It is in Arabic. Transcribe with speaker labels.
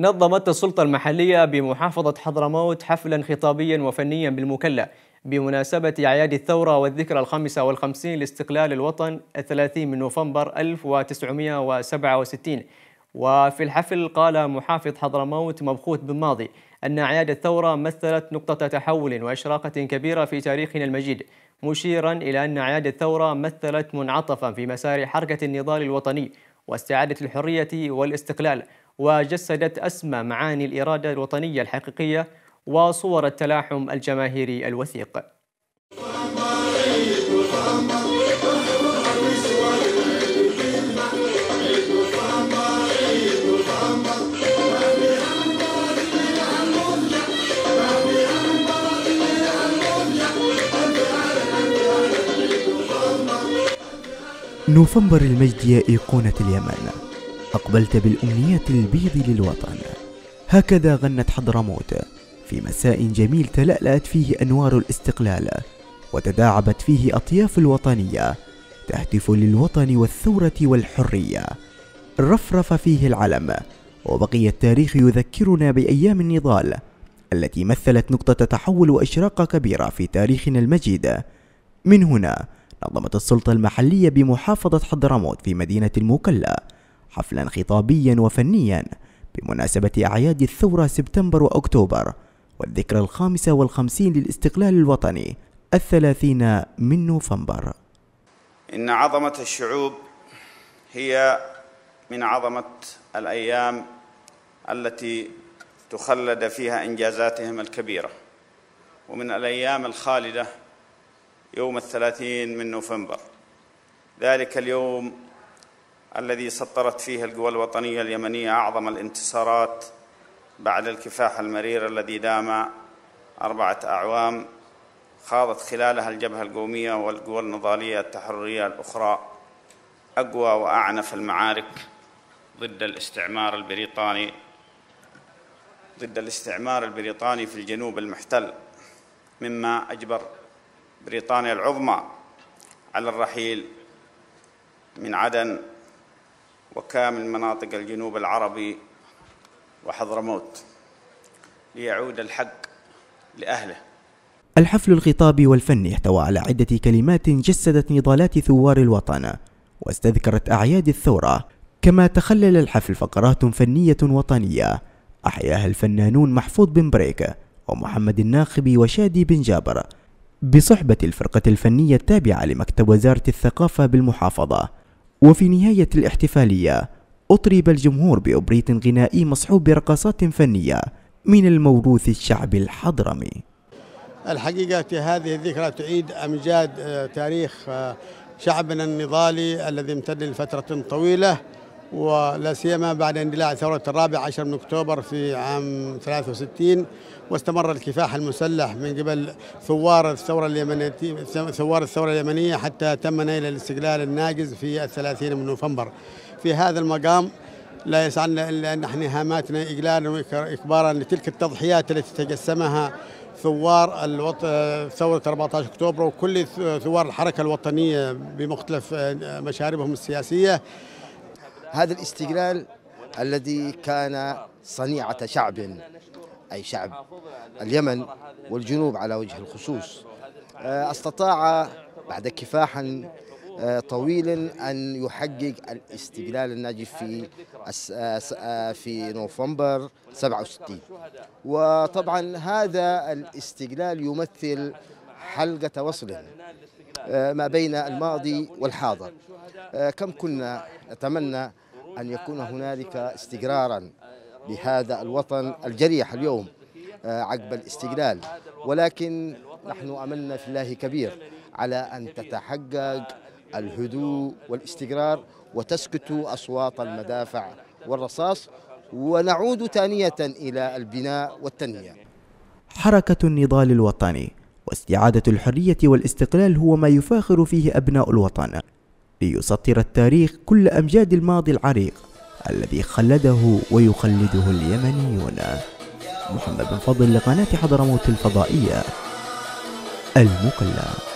Speaker 1: نظمت السلطة المحلية بمحافظة حضرموت حفلا خطابيا وفنيا بالمكلا بمناسبة أعياد الثورة والذكرى الخامسة والخمسين لاستقلال الوطن الثلاثين من نوفمبر 1967 وفي الحفل قال محافظ حضرموت مبخوت بن ماضي أن أعياد الثورة مثلت نقطة تحول وإشراقة كبيرة في تاريخنا المجيد مشيرا إلى أن أعياد الثورة مثلت منعطفا في مسار حركة النضال الوطني واستعادة الحرية والاستقلال. وجسدت أسمى معاني الإرادة الوطنية الحقيقية وصور التلاحم الجماهيري الوثيق.
Speaker 2: نوفمبر المجد يا أيقونة اليمن. أقبلت بالأمنيات البيض للوطن. هكذا غنت حضرموت. في مساء جميل تلألأت فيه أنوار الاستقلال وتداعبت فيه أطياف الوطنية تهتف للوطن والثورة والحرية. رفرف فيه العلم وبقي التاريخ يذكرنا بأيام النضال التي مثلت نقطة تحول وإشراقة كبيرة في تاريخنا المجيد. من هنا نظمت السلطة المحلية بمحافظة حضرموت في مدينة المكلا. حفلا خطابيا وفنيا بمناسبة أعياد الثورة سبتمبر وأكتوبر والذكرى الخامسة والخمسين للاستقلال الوطني الثلاثين من نوفمبر.
Speaker 3: إن عظمة الشعوب هي من عظمة الأيام التي تخلد فيها إنجازاتهم الكبيرة ومن الأيام الخالدة يوم الثلاثين من نوفمبر. ذلك اليوم الذي سطرت فيه القوى الوطنية اليمنية أعظم الانتصارات بعد الكفاح المرير الذي دام أربعة أعوام خاضت خلالها الجبهة القومية والقوى النضالية التحررية الأخرى أقوى وأعنف المعارك ضد الاستعمار البريطاني ضد الاستعمار البريطاني في الجنوب المحتل مما أجبر بريطانيا العظمى على الرحيل من عدن وكامل مناطق الجنوب العربي وحضرموت ليعود الحق لأهله.
Speaker 2: الحفل الخطابي والفني احتوى على عدة كلمات جسدت نضالات ثوار الوطن واستذكرت أعياد الثورة. كما تخلل الحفل فقرات فنية وطنية أحياها الفنانون محفوظ بن بريك ومحمد الناخبي وشادي بن جابر بصحبة الفرقة الفنية التابعة لمكتب وزارة الثقافة بالمحافظة. وفي نهاية الاحتفالية أطرب الجمهور بأوبريت غنائي مصحوب برقصات فنية من الموروث الشعبي الحضرمي.
Speaker 4: الحقيقة هذه الذكرى تعيد أمجاد آه، تاريخ آه، شعبنا النضالي الذي امتد لفترة طويلة. ولا سيما بعد اندلاع ثورة الرابع عشر من أكتوبر في عام 63 واستمر الكفاح المسلح من قبل ثوار الثورة اليمنية ثوار الثورة اليمنية حتى تم نيل الاستقلال الناجز في الثلاثين من نوفمبر. في هذا المقام لا يسعنا إلا أن نحن هاماتنا إجلالا وإكبارا لتلك التضحيات التي تجسمها ثوار الوط... ثورة 14 أكتوبر وكل ثوار الحركة الوطنية بمختلف مشاربهم السياسية.
Speaker 5: هذا الاستقلال الذي كان صنيعة شعب أي شعب اليمن والجنوب على وجه الخصوص. آه، استطاع بعد كفاح آه، طويل أن يحقق الاستقلال الناجف في آه، في نوفمبر 67 وطبعا هذا الاستقلال يمثل حلقة وصل ما بين الماضي والحاضر. كم كنا نتمنى أن يكون هنالك استقرارا لهذا الوطن الجريح اليوم آه، عقب الاستقلال. ولكن نحن أملنا في الله كبير على أن تتحقق الهدوء والاستقرار وتسكت أصوات المدافع والرصاص. ونعود ثانية إلى البناء والتنمية.
Speaker 2: حركة النضال الوطني واستعادة الحرية والاستقلال هو ما يفاخر فيه أبناء الوطن. ليسطر التاريخ كل أمجاد الماضي العريق الذي خلده ويخلده اليمنيون. محمد بن فضل لقناة حضرموت الفضائية المكلا